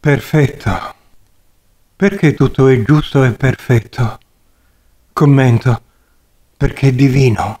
Perfetto. Perché tutto è giusto e perfetto? Commento. Perché è divino.